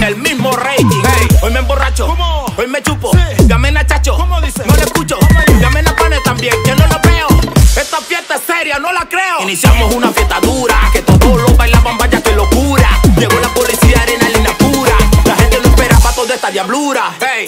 El mismo rating. hoy me emborracho. Hoy me chupo. Llamen a chacho. No le escucho. Llamen a pane también, que no lo veo. Esta fiesta es seria, no la creo. Iniciamos una fiesta dura. Que todos lo bailaban, vaya que locura. Llegó la policía, adrenalina pura. La gente no esperaba toda esta diablura. Hey,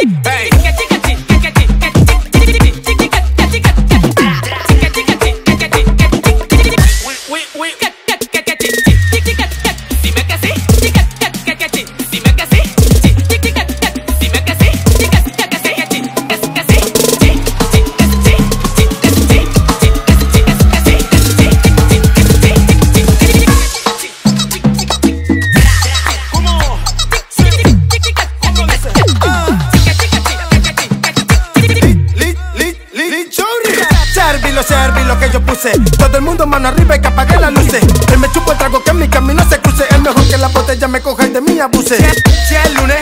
Servilo que yo puse. Todo el mundo mano arriba y que apague las luces. Él me chupo el trago que en mi camino se cruce. Es mejor que la botella me coja y de mí abuse. Si es el lunes,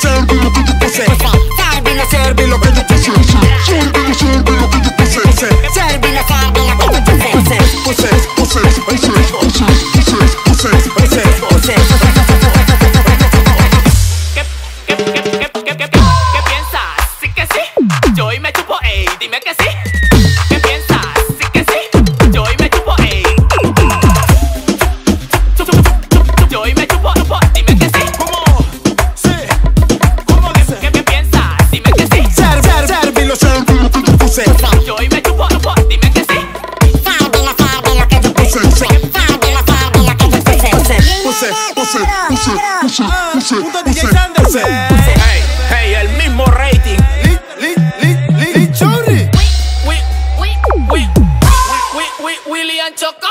Servilo, servilo que yo puse. Servilo, que yo puse. Servilo, servilo que. Sí que sí. Yo hoy me chupo, ey, dime que sí. Puse, puse, puse, puse. Hey, hey, el mismo rating. Li, li, li, li, li, chorri. Wi, wi, wi, wi, wi, William Choco.